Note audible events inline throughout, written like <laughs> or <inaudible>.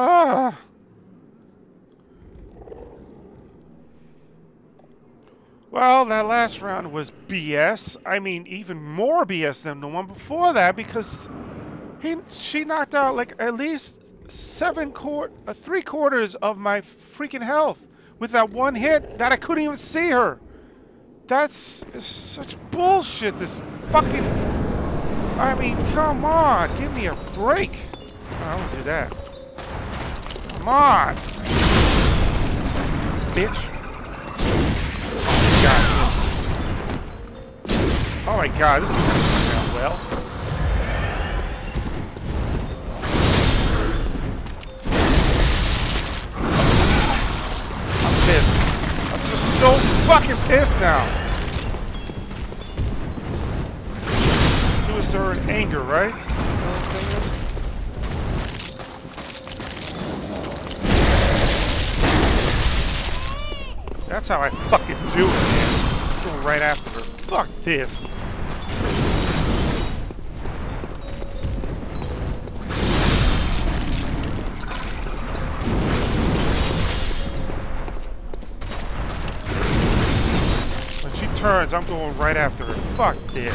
Ah. Well, that last round was BS. I mean, even more BS than the one before that because he she knocked out like at least seven quart uh, three quarters of my freaking health with that one hit that I couldn't even see her. That's such bullshit. This fucking. I mean, come on, give me a break. I don't do that. Come on, bitch. Oh my god, this is going out well. I'm pissed. I'm just so fucking pissed now. It was her in anger, right? That's how I fucking do it, man. Going right after her. Fuck this. When she turns, I'm going right after her. Fuck this.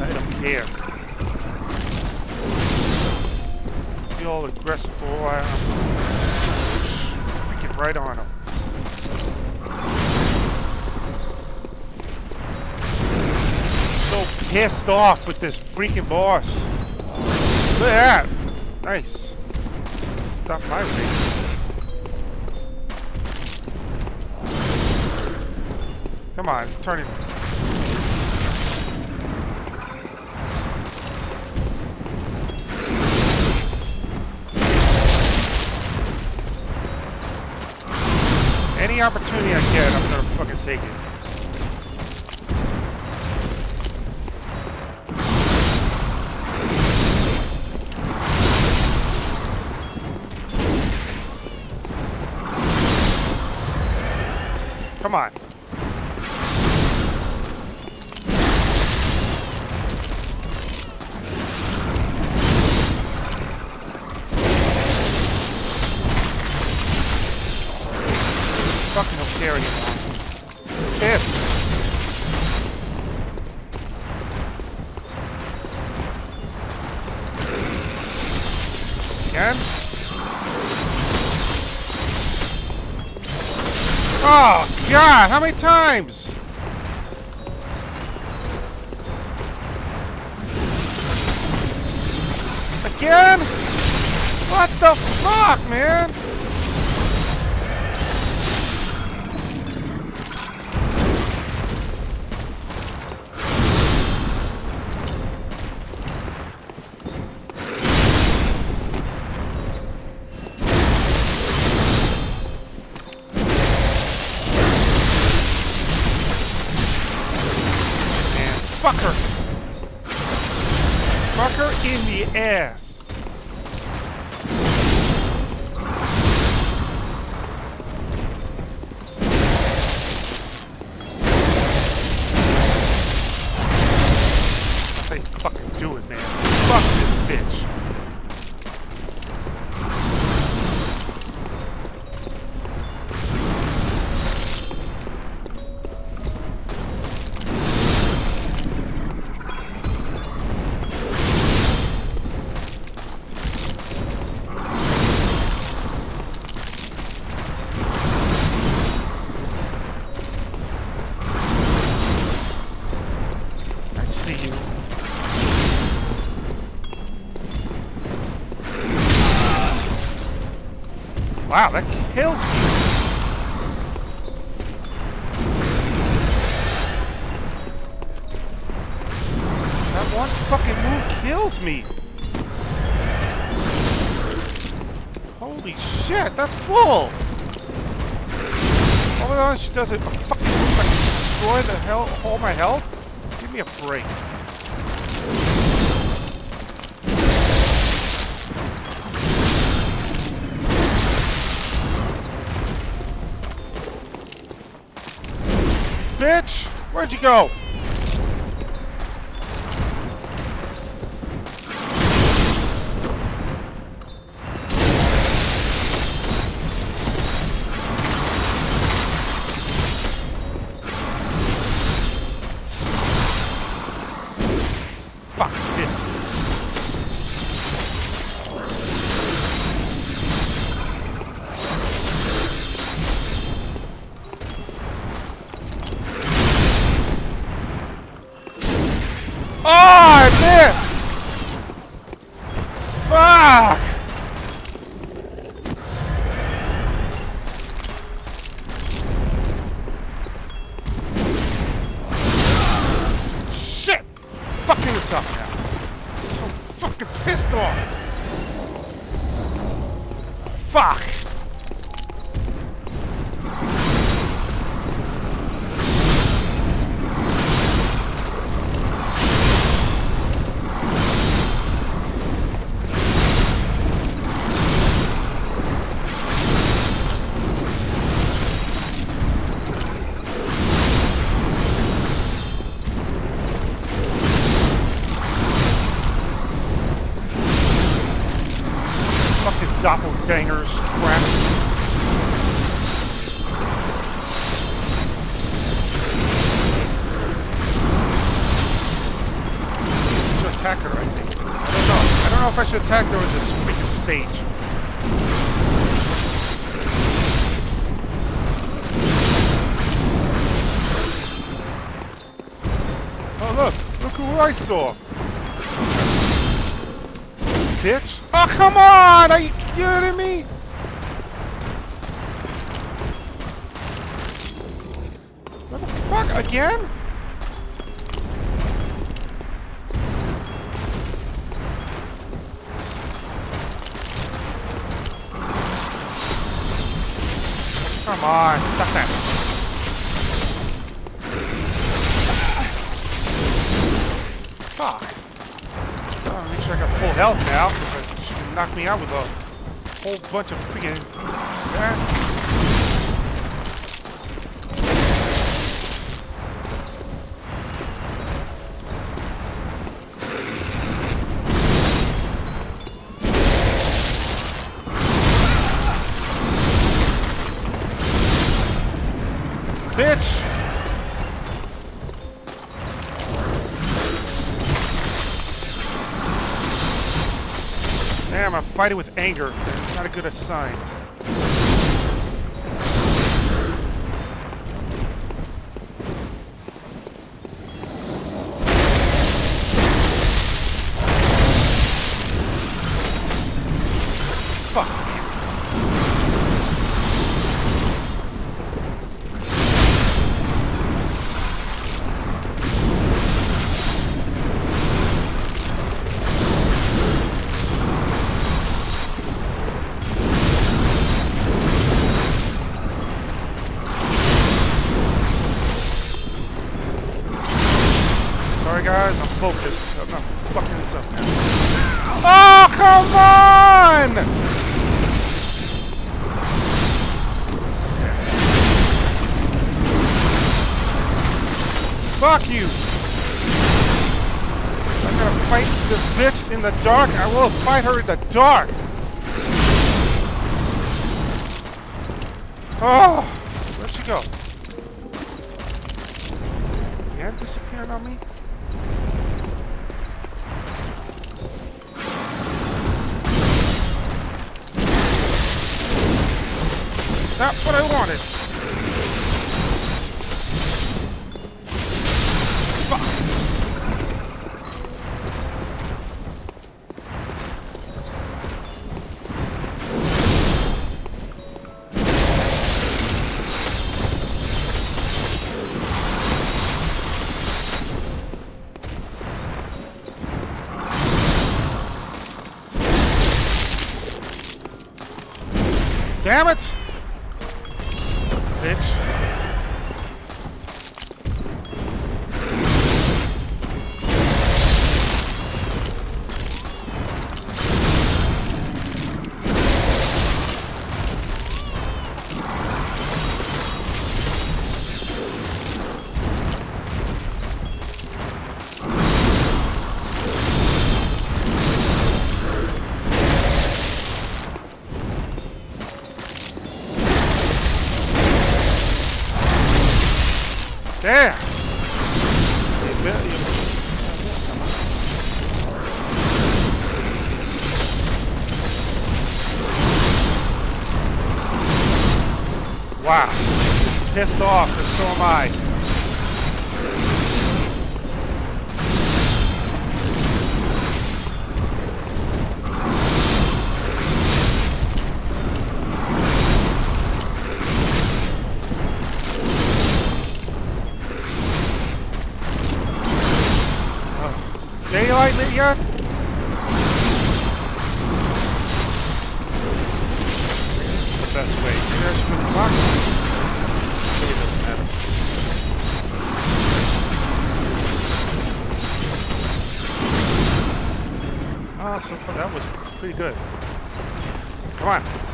I don't care. Be all aggressive for a while. Freaking right on him. Pissed off with this freaking boss. Look at that. Nice. Stop my race. Come on, it's turning. Any opportunity I get, I'm gonna fucking take it. Oh, God! How many times? Again? What the fuck, man? Do it, man. Wow, that kills me. That one fucking move kills me. Holy shit, that's bull. All the time she does it, a fucking move that can destroy the hell, all my health. Give me a break. Where'd you go? Fuck! Should attack her, I think. I don't know. I don't know if I should attack her in this freaking stage. Oh, look. Look who I saw. Bitch. Oh, come on! Are you kidding me? Again? Come on, stop that. Fuck. Oh, make sure I got full health now, because she can knock me out with a whole bunch of freaking gas. I'm fighting with anger. It's not a good sign. Sorry guys, I'm focused. I'm not fucking this up now. Oh, come on! Fuck you! I'm gonna fight this bitch in the dark. I will fight her in the dark. Oh, where'd she go? Again, disappearing on me? Not what I wanted. Damn it! Pissed off, and so am I. Oh, daylight lit good. Come on.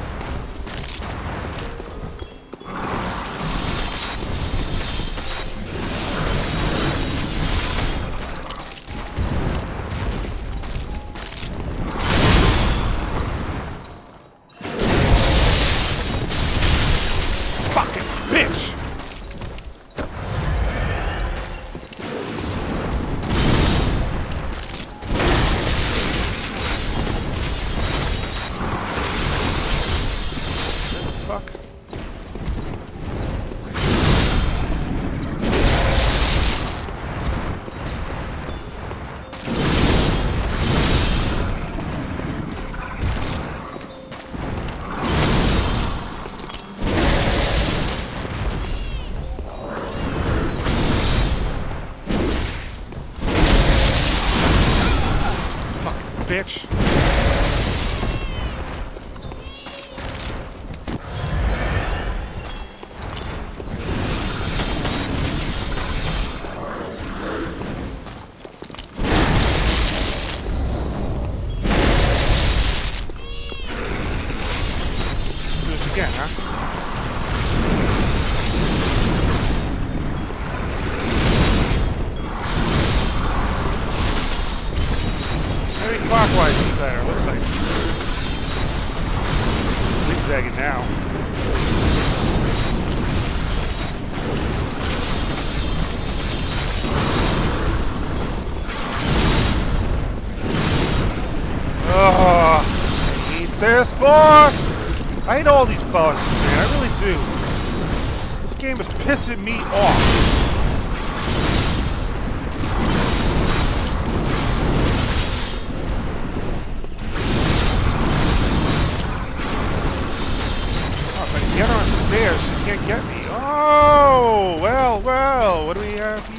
Hate all these bosses, man. I really do. This game is pissing me off. Oh, get on stairs, she can't get me. Oh, well, well. What do we have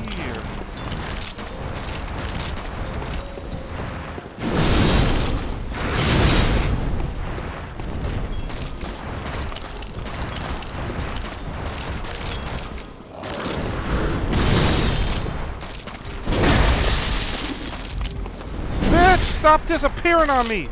stop disappearing on me!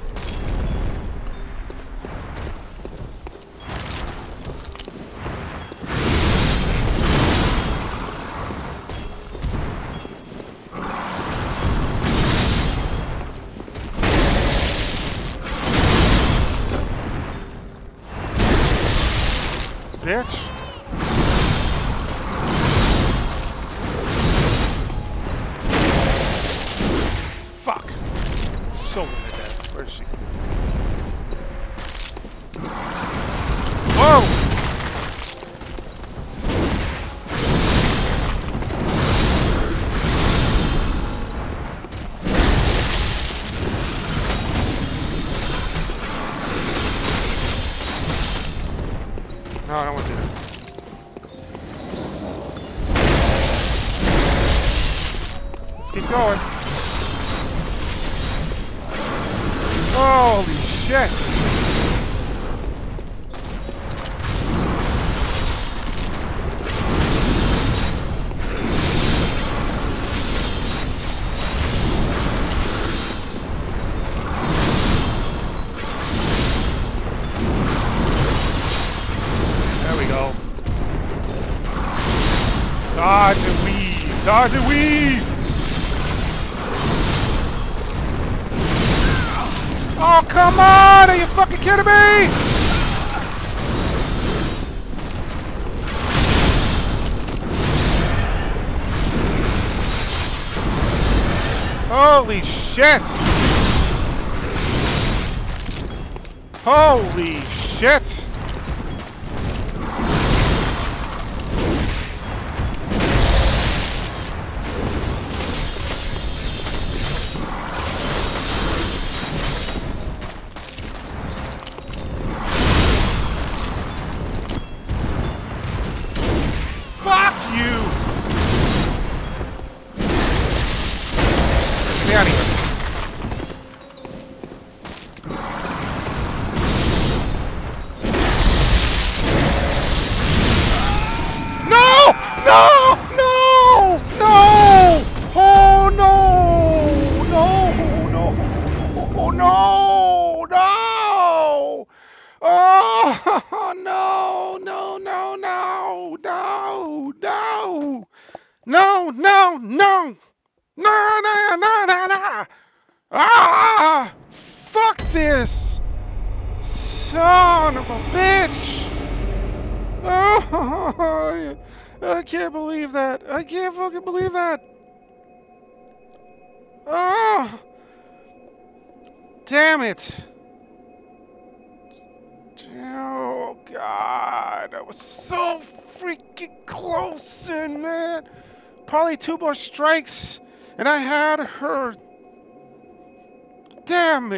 Dodge and weave! Oh, come on! Are you fucking kidding me? Holy shit! Holy shit! This! Son of a bitch! Oh, <laughs> I can't believe that. I can't fucking believe that. Oh! Damn it! Oh god, I was so freaking close, and man, probably two more strikes, and I had her. Damn it!